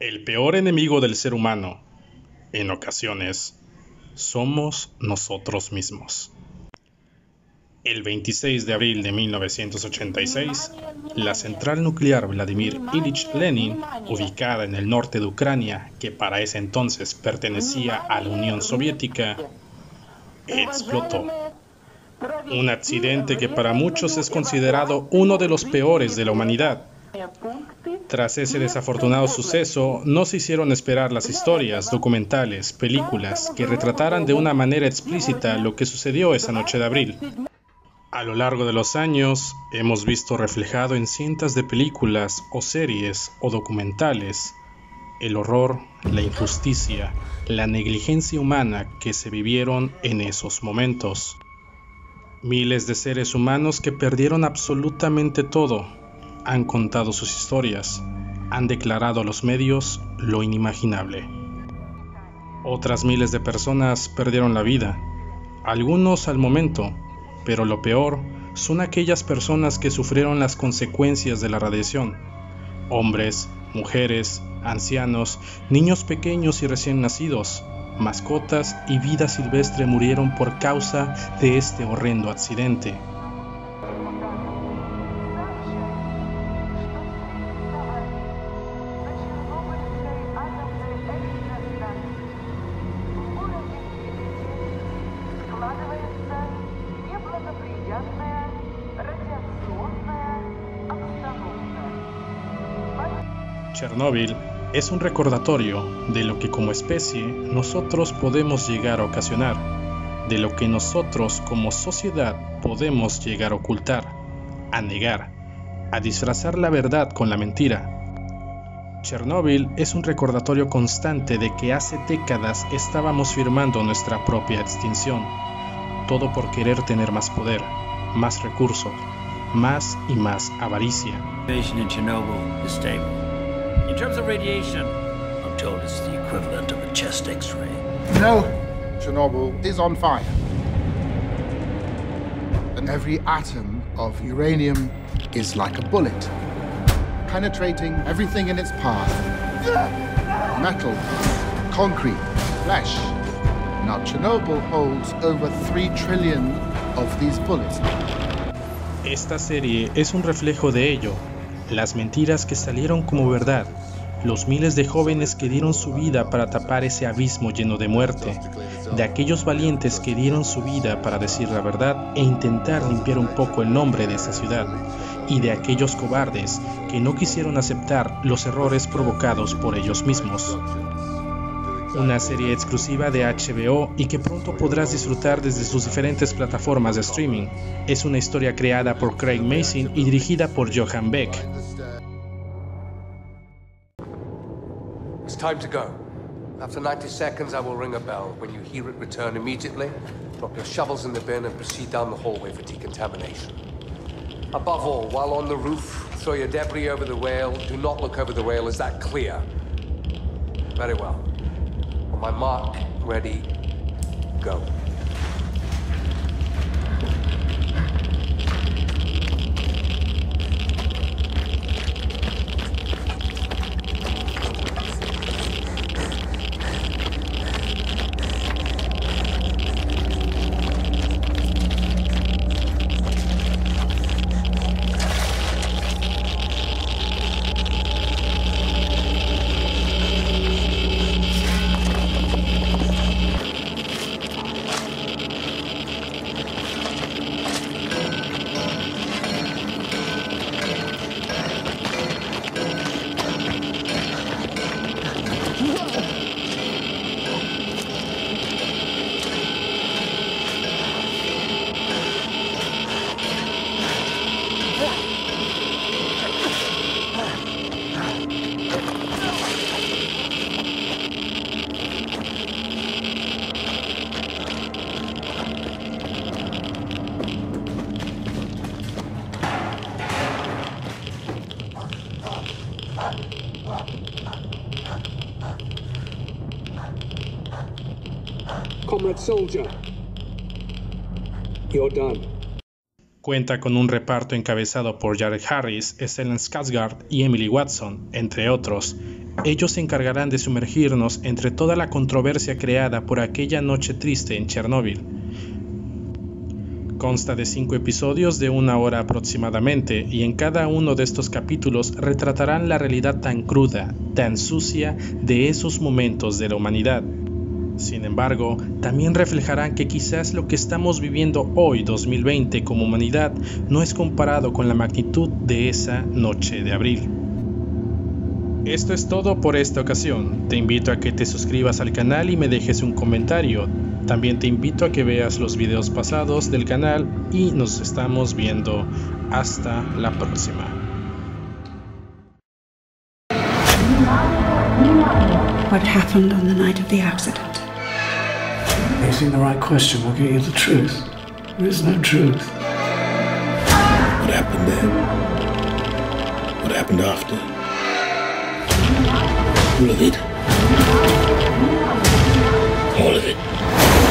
El peor enemigo del ser humano, en ocasiones, somos nosotros mismos. El 26 de abril de 1986, la central nuclear Vladimir Ilich Lenin, ubicada en el norte de Ucrania, que para ese entonces pertenecía a la Unión Soviética, explotó. Un accidente que para muchos es considerado uno de los peores de la humanidad tras ese desafortunado suceso, no se hicieron esperar las historias, documentales, películas que retrataran de una manera explícita lo que sucedió esa noche de abril. A lo largo de los años, hemos visto reflejado en cientos de películas o series o documentales el horror, la injusticia, la negligencia humana que se vivieron en esos momentos. Miles de seres humanos que perdieron absolutamente todo han contado sus historias, han declarado a los medios lo inimaginable. Otras miles de personas perdieron la vida, algunos al momento, pero lo peor son aquellas personas que sufrieron las consecuencias de la radiación. Hombres, mujeres, ancianos, niños pequeños y recién nacidos, mascotas y vida silvestre murieron por causa de este horrendo accidente. Chernóbil es un recordatorio de lo que como especie nosotros podemos llegar a ocasionar, de lo que nosotros como sociedad podemos llegar a ocultar, a negar, a disfrazar la verdad con la mentira. Chernóbil es un recordatorio constante de que hace décadas estábamos firmando nuestra propia extinción, todo por querer tener más poder, más recursos, más y más avaricia. In terms of radiation, I'm told it's the equivalent of a chest x-ray. No, Chernobyl is on fire. And every atom of uranium is like a bullet, penetrating everything in its path. Metal, concrete, flesh. Now, Chernobyl holds over 3 trillion of these bullets. Esta serie es un reflejo de ello, las mentiras que salieron como verdad, los miles de jóvenes que dieron su vida para tapar ese abismo lleno de muerte, de aquellos valientes que dieron su vida para decir la verdad e intentar limpiar un poco el nombre de esa ciudad, y de aquellos cobardes que no quisieron aceptar los errores provocados por ellos mismos. Una serie exclusiva de HBO y que pronto podrás disfrutar desde sus diferentes plataformas de streaming. Es una historia creada por Craig Mason y dirigida por Johan Beck. It's time to go. After 90 seconds, I will ring a bell. When you hear it, return immediately. Drop your shovels in the bin and proceed down the hallway for decontamination. Above all, while on the roof, throw your debris over the rail. Do not look over the rail. Is that clear? Very well. On my mark, ready, go. Cuenta con un reparto encabezado por Jared Harris, Stellan Skarsgård y Emily Watson, entre otros, ellos se encargarán de sumergirnos entre toda la controversia creada por aquella noche triste en Chernóbil. Consta de cinco episodios de una hora aproximadamente y en cada uno de estos capítulos retratarán la realidad tan cruda, tan sucia de esos momentos de la humanidad. Sin embargo, también reflejarán que quizás lo que estamos viviendo hoy 2020 como humanidad no es comparado con la magnitud de esa noche de abril. Esto es todo por esta ocasión. Te invito a que te suscribas al canal y me dejes un comentario. También te invito a que veas los videos pasados del canal y nos estamos viendo hasta la próxima. What happened on the night of the accident? Asking the right question will get you the truth. There is no truth. What happened then? What happened after? All of it. All of it.